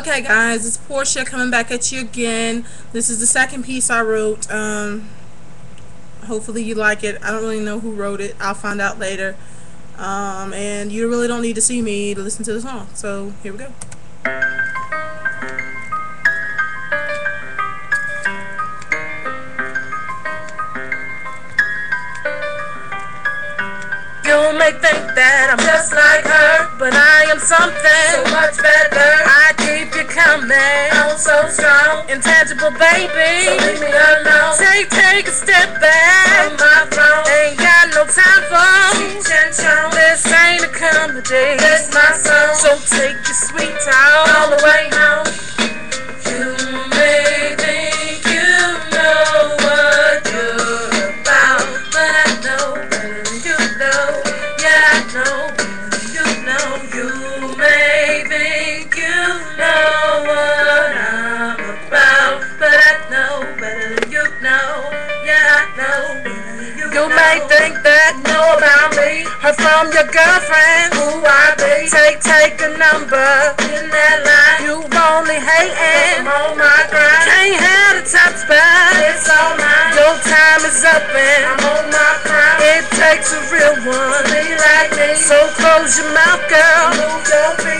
Okay guys, it's Portia coming back at you again. This is the second piece I wrote. Um, hopefully you like it. I don't really know who wrote it. I'll find out later. Um, and you really don't need to see me to listen to the song. So here we go. You may think that I'm just like her, but I am something so much better. I keep you coming, I'm so strong, intangible baby. So leave me alone. Take, take a step back. From my throne. Ain't got no time for teach and show. This ain't a comedy. This my song. So take you may think that know about me, heard from your girlfriend, who I be. Take, take a number in that line. You only hating on my grind. Can't have the top spot. It's all mine. Your time is up and I'm on my prime. It takes a real one. Be like me. So close your mouth, girl. Move your feet.